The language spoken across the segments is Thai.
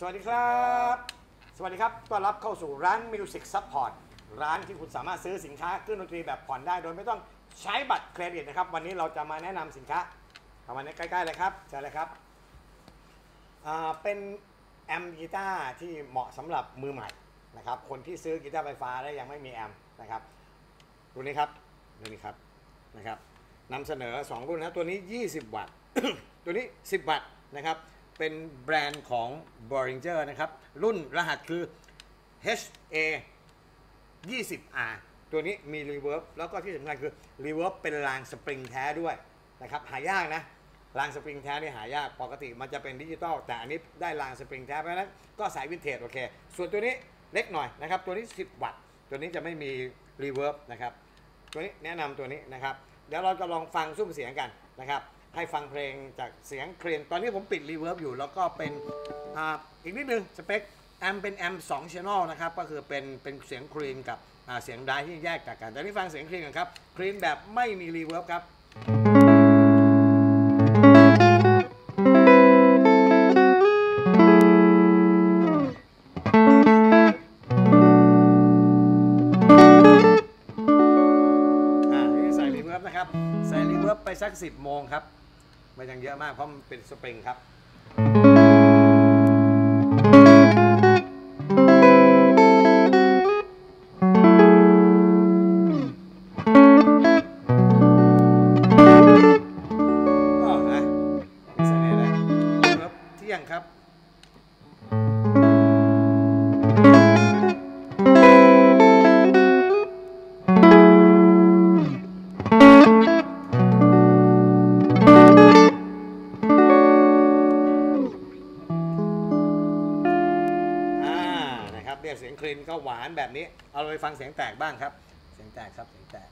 สวัสดีครับ สวัสดีครับ ต้อนรับเข้าสู่ร้าน Music Support ร้านที่คุณสามารถซื้อสินค้าเครื่องดนตรีแบบผ่อนได้ โดยไม่ต้องใช้บัตรเครดิตนะครับ วันนี้เราจะมาแนะนำสินค้าเข้ามาในใกล้ๆเลยครับเชิญเลยครับอ่าเป็นแอมป์กีตาร์ที่เหมาะสำหรับมือใหม่นะครับ คนที่ซื้อกีตาร์ไฟฟ้าและยังไม่มีแอมป์นะครับ รุ่นนี้ครับรุ่นนี้ครับนะครับนำเสนอ 2 รุ่นนะตัวนี้ 20 วัตต์ ตัวนี้ 10 วัตต์นะครับ เป็นแบรนด์ของ b o r i n g e r นะครับ รุ่นรหัสคือ HA 20R ตัวนี้มี reverb แล้วก็ที่สำคัญคือ reverb เป็นรางสปริงแท้ด้วยนะครับ หายากนะรางสปริงแท้นี่หายากปกติมันจะเป็นดิจิตอลแต่อันนี้ได้รางสปริงแท้เพราะฉะนั้นก็สายวินเทจโอเค ส่วนตัวนี้เล็กหน่อยนะครับ ตัวนี้ 10 วัตต์ ตัวนี้จะไม่มี reverb นะครับ ตัวนี้แนะนำตัวนี้นะครับ เดี๋ยวเราจะลองฟังสุ้มเสียงกันนะครับ ให้ฟังเพลงจากเสียง clean ตอนนี้ผมปิด reverb อยู่ แล้วก็เป็นอีกนิดนึงสเปคแอมเป็นแอม2 channel นะครับ ก็คือเป็นเป็นเสียง clean กับเสียง drive ที่แยกจากกันแต่นี่ฟังเสียง clean กันครับ clean แบบไม่มี reverb ครับอ่าทีนี้ใส่ reverb นะครับ ใส่ reverb ไปสัก 10 โมงครับ มันยังเยอะมากเพราะมันเป็นสปริงครับก็นะใส่เลยนะ reverb เที่ยงครับ ลีนก็หวานแบบนี้ เอาไปฟังเสียงแตกบ้างครับ เสียงแตกครับเสียงแตก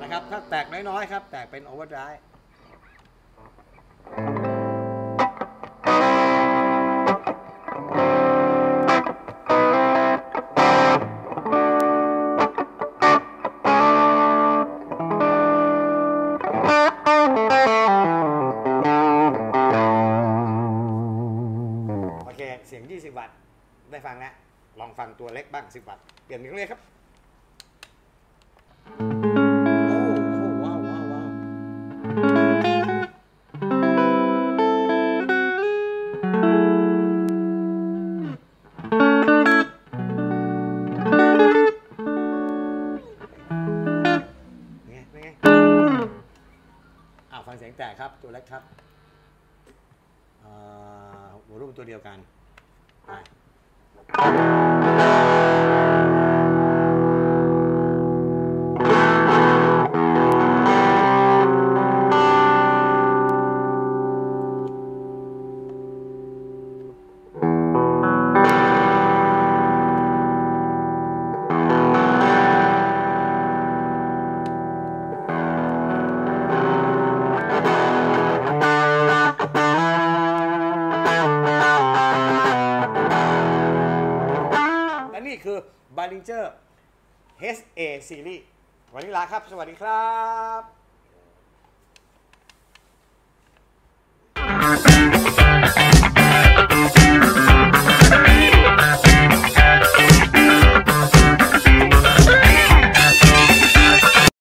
นะครับถ้าแตกน้อยๆครับ แตกเป็นโอเวอร์ไดร เสียง 20 วัตต์ได้ฟังแล้วลองฟังตัวเล็กบ้าง 10 วัตต์เปลี่ยนเป็นเล็กครับโอ้โหว้าวว้าวว้าวเป็นไงเป็นไงอ้าวฟังเสียงแตกครับตัวเล็กครับอ่าหัวรูปตัวเดียวกัน ไนี่คือ b a r r i n g e r HA Series วันนี้ลาครับ สวัสดีครับ